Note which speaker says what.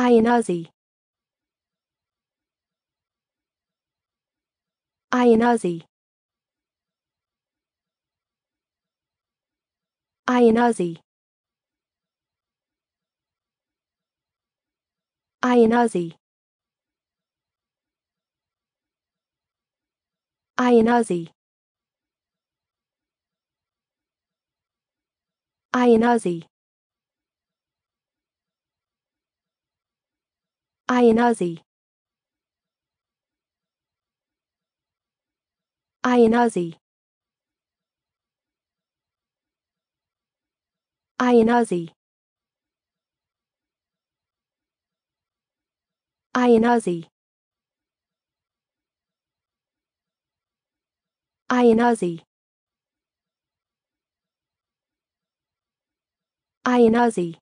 Speaker 1: Ionazi Ionazi Ionazi I and Ionazi Ionazi. Ionazi. Ionazi. Ionazi. Ionazi. Ionazi.